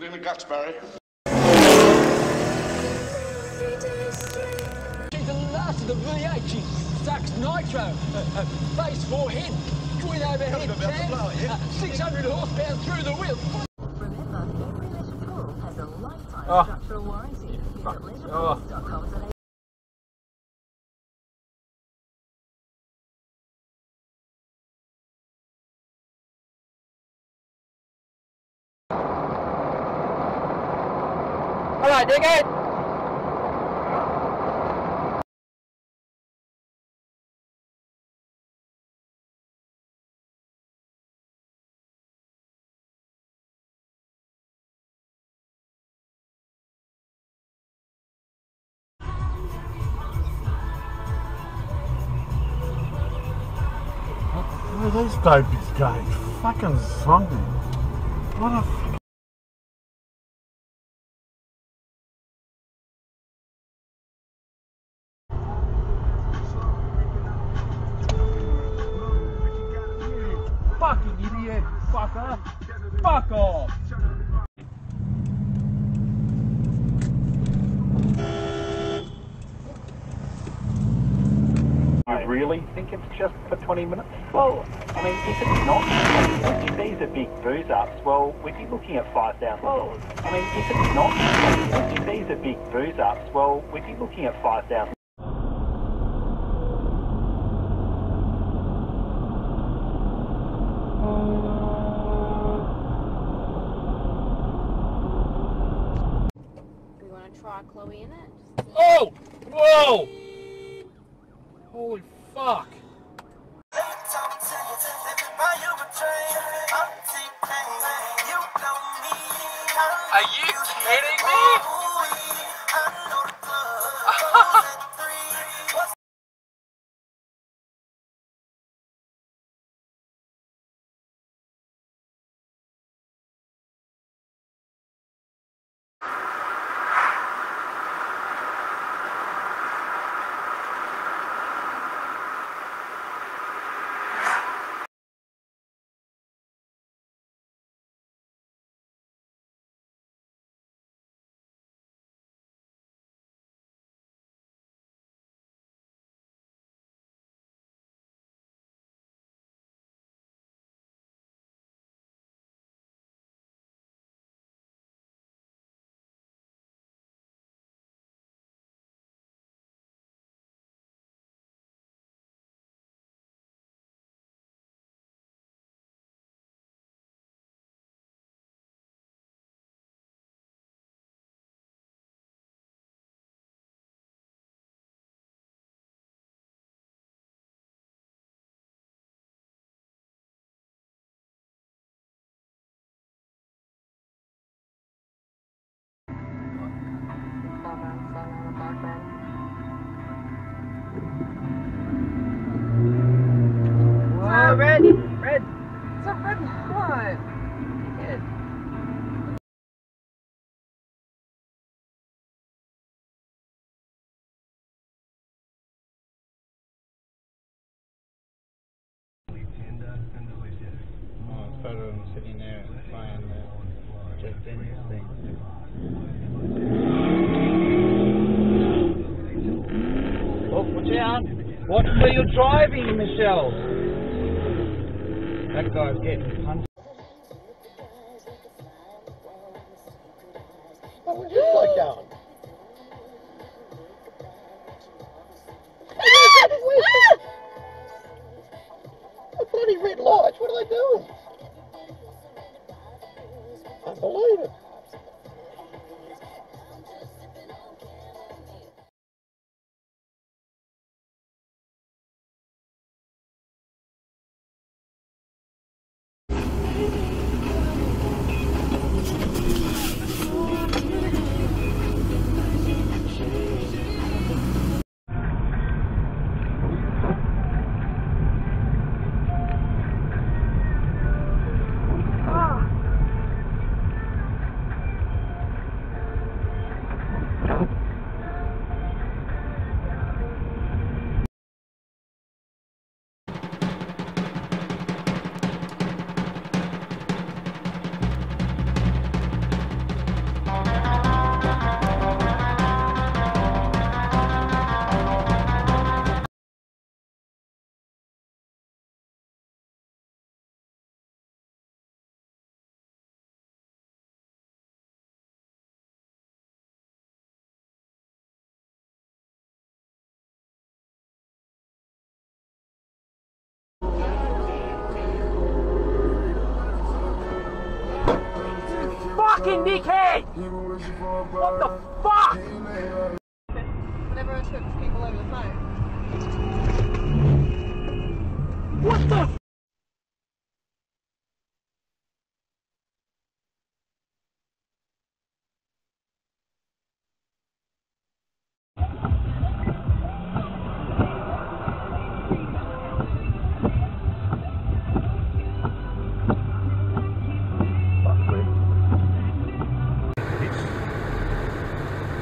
Get in the guts, Barry. She's the last of the V8. She sucks nitro. Uh, uh, face forehead. Twin overhead cam. Uh, 600 horsepower through the wheel. Remember, every leisure pool has a lifetime Oh. structural warranty. Visit Oh. leisurepool.com.au. Hello, dickhead. Where are these babies going? Fucking zombie. What a f- Fucking idiot. Fucker. Fuck off. You really think it's just for 20 minutes? Well, I mean, if it's not, if these are big booze ups, well, we'd be looking at $5,000. I mean, if it's not, if these are big booze ups, well, we'd be looking at 5000 We want to try Chloe in it? Oh! Whoa! Holy fuck. Are you kidding me? Red! Red! It's a red light! Out! Watch where you're driving, Michelle! That guy's getting punched. Where's this bloke going? The bloody red lights, what are they doing? I fucking dickhead! What the fuck? Whenever I took people over the phone. What the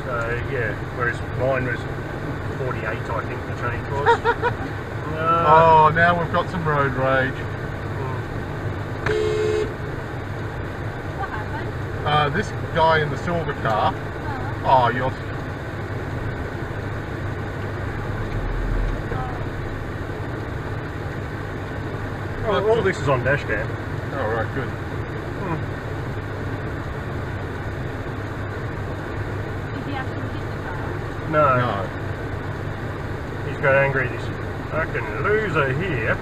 So yeah, whereas mine was 48, I think the change was. Uh, Oh, now we've got some road rage. What happened? Uh, this guy in the silver car. Oh, you're. all, all this is on dash cam. Oh, right, good. Did he actually hit the car? No, No. he's got angry. This fucking loser here.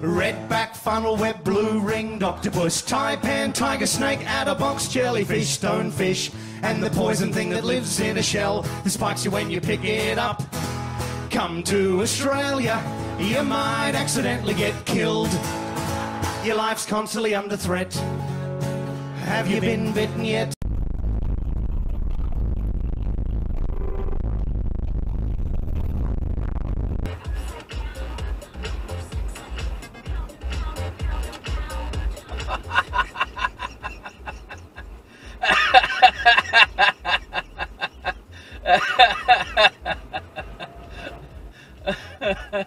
Redback, funnel web, blue ringed octopus, taipan, tiger snake, adder box, jellyfish, stonefish, and the poison thing that lives in a shell that spikes you when you pick it up. Come to Australia, you might accidentally get killed. Your life's constantly under threat. Have you been bitten yet?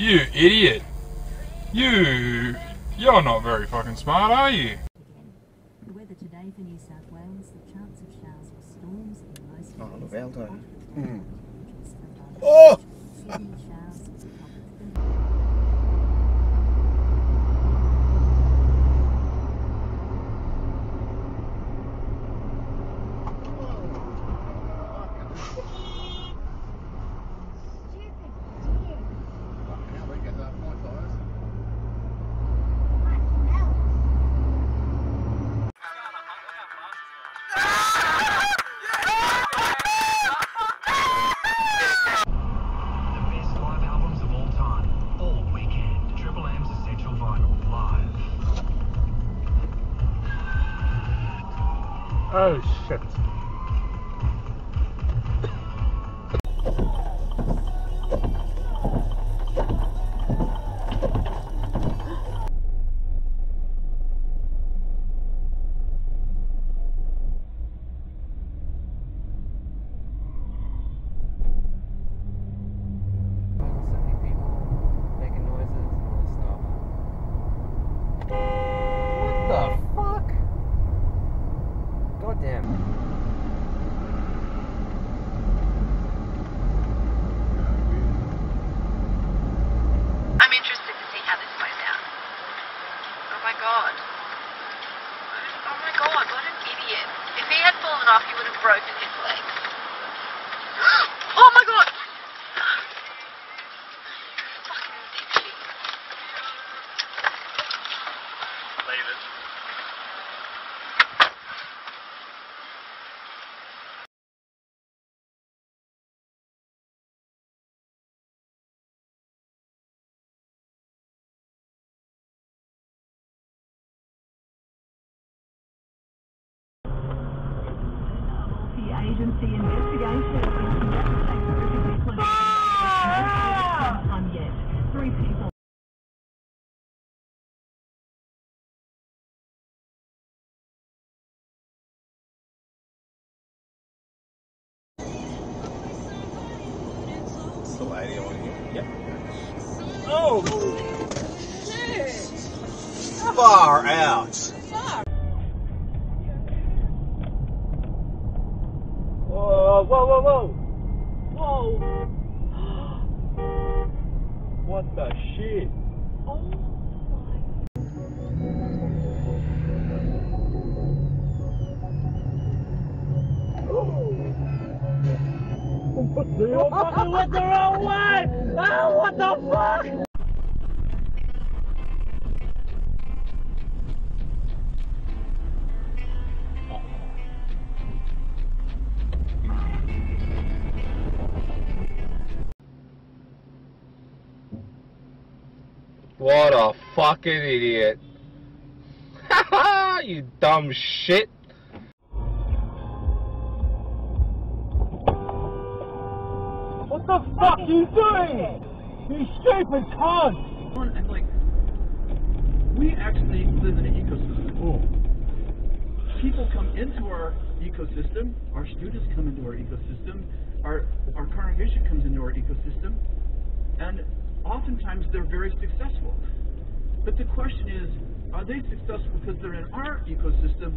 You idiot! You. You're not very fucking smart, are you? The weather today for New South Wales, the chance of showers or storms in most Oh, look, Aldo. Oh! Agency investigation. The lady here. Yep. Oh! Far out. You fucking went the wrong way! Oh, what the fuck? What a fucking idiot. you dumb shit. Fuck are you doing? You stupid cunt! And like, we actually live in an ecosystem. People come into our ecosystem, our students come into our ecosystem, our, our congregation comes into our ecosystem, and oftentimes they're very successful. But the question is, are they successful because they're in our ecosystem,